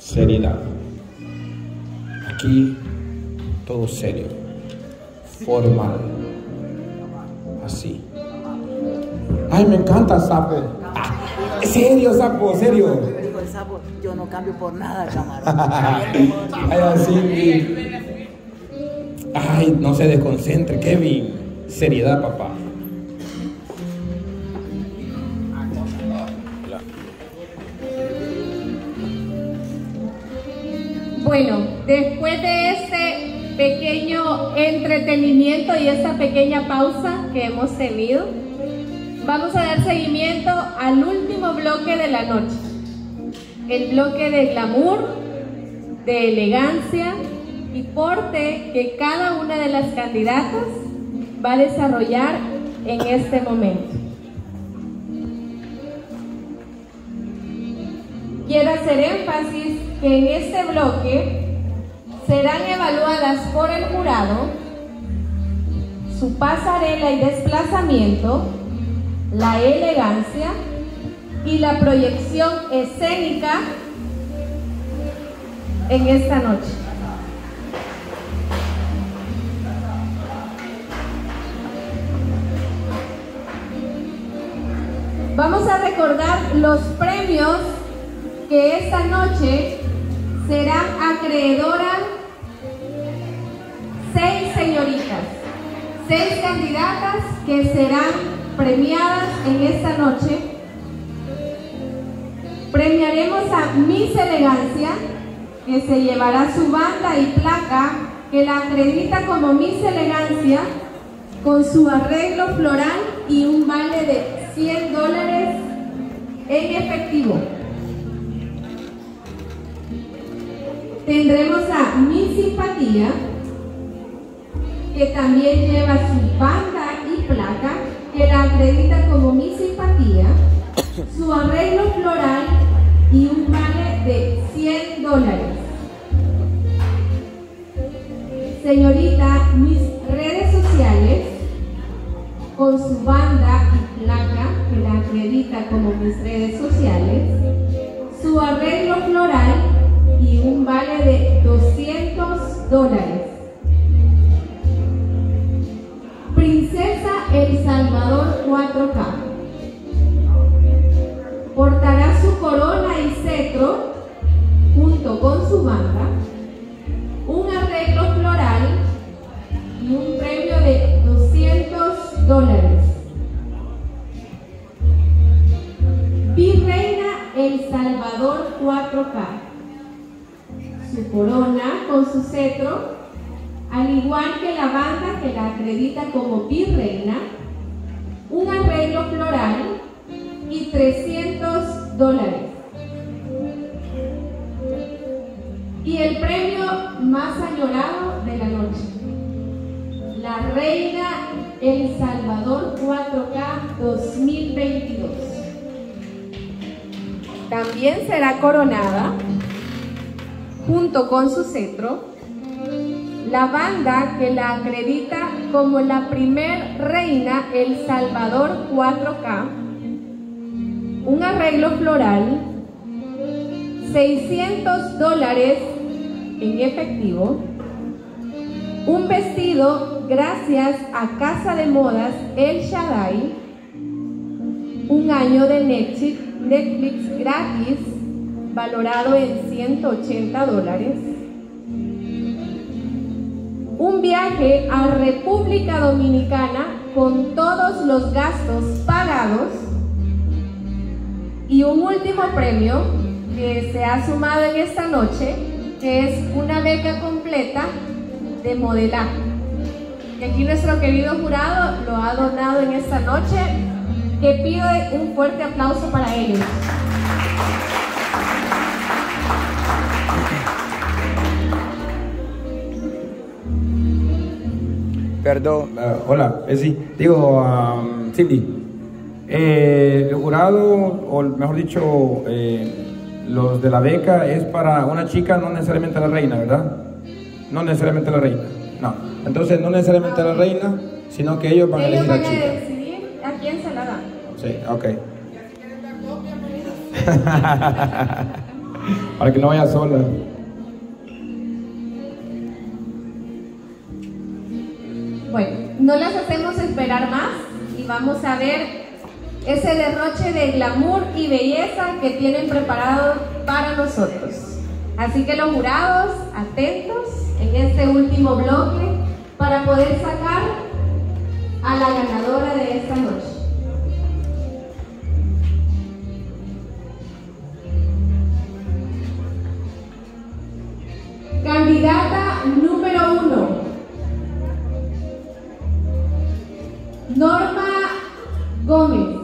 seriedad. Aquí todo serio, formal, así. Ay, me encanta sapo. Ah, serio, sapo, serio. Dijo el sapo, yo no cambio por nada, camarón. Ay, así. Ay, no se desconcentre, Kevin. Seriedad, papá. Bueno, después de este pequeño entretenimiento y esta pequeña pausa que hemos tenido, vamos a dar seguimiento al último bloque de la noche. El bloque de glamour, de elegancia y porte que cada una de las candidatas va a desarrollar en este momento. Quiero hacer énfasis que en este bloque serán evaluadas por el jurado su pasarela y desplazamiento, la elegancia y la proyección escénica en esta noche. Vamos a recordar los premios que esta noche serán acreedoras seis señoritas, seis candidatas que serán premiadas en esta noche. Premiaremos a Miss Elegancia, que se llevará su banda y placa que la acredita como Miss Elegancia con su arreglo floral y un vale de 100 dólares en efectivo. Tendremos a Mi Simpatía, que también lleva su banda y placa, que la acredita como Mi Simpatía, su arreglo floral y un vale de 100 dólares. Señorita, mis redes sociales, con su banda y placa, que la acredita como mis redes sociales, su arreglo floral vale de 200 dólares. Princesa El Salvador 4K. Portará su corona y cetro junto con su banda, un arreglo floral y un premio de 200 dólares. Virreina El Salvador 4K. Su corona con su cetro, al igual que la banda que la acredita como virreina, un arreglo floral y 300 dólares. Y el premio más añorado de la noche, la Reina El Salvador 4K 2022. También será coronada, junto con su cetro, la banda que la acredita como la primer reina El Salvador 4K, un arreglo floral, 600 dólares en efectivo, un vestido gracias a Casa de Modas El Shaddai, un año de Netflix, Netflix gratis valorado en 180 dólares, un viaje a República Dominicana con todos los gastos pagados y un último premio que se ha sumado en esta noche, que es una beca completa de modelaje. Y aquí nuestro querido jurado lo ha donado en esta noche, que pido un fuerte aplauso para ellos. Perdón, eh, hola, eh, sí, digo, um, Cindy, eh, el jurado, o mejor dicho, eh, los de la beca es para una chica, no necesariamente la reina, ¿verdad? No necesariamente la reina, no. Entonces, no necesariamente la reina, sino que ellos van a elegir a van la a chica. decidir a quién se la dan. Sí, ok. Para que no vaya sola. No las hacemos esperar más y vamos a ver ese derroche de glamour y belleza que tienen preparado para nosotros. Así que los jurados, atentos en este último bloque para poder sacar a la ganadora de esta noche. Candidata número Norma Gómez.